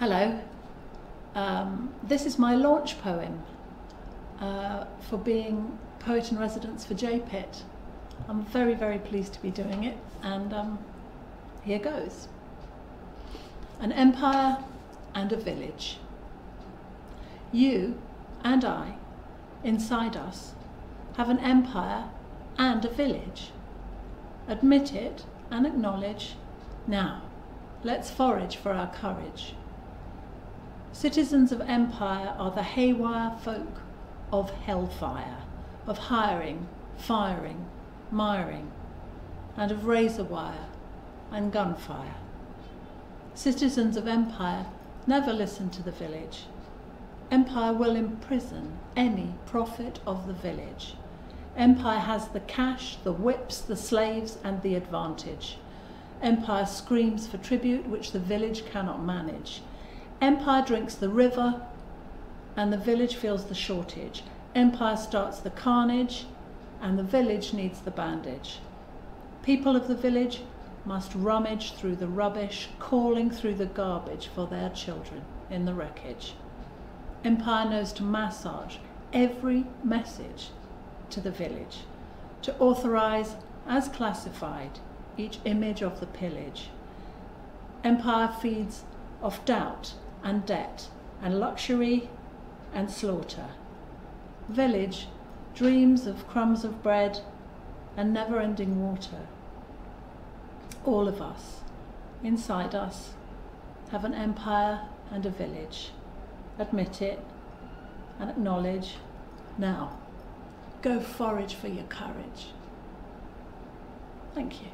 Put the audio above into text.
Hello. Um, this is my launch poem uh, for being poet in residence for JPIT. I'm very, very pleased to be doing it, and um, here goes. An empire and a village. You and I, inside us, have an empire and a village. Admit it and acknowledge. Now, let's forage for our courage. Citizens of empire are the haywire folk of hellfire, of hiring, firing, miring, and of razor wire and gunfire. Citizens of empire never listen to the village. Empire will imprison any prophet of the village. Empire has the cash, the whips, the slaves, and the advantage. Empire screams for tribute which the village cannot manage. Empire drinks the river, and the village feels the shortage. Empire starts the carnage, and the village needs the bandage. People of the village must rummage through the rubbish, calling through the garbage for their children in the wreckage. Empire knows to massage every message to the village, to authorize as classified each image of the pillage. Empire feeds off doubt and debt and luxury and slaughter. Village dreams of crumbs of bread and never ending water. All of us, inside us, have an empire and a village. Admit it and acknowledge. Now, go forage for your courage. Thank you.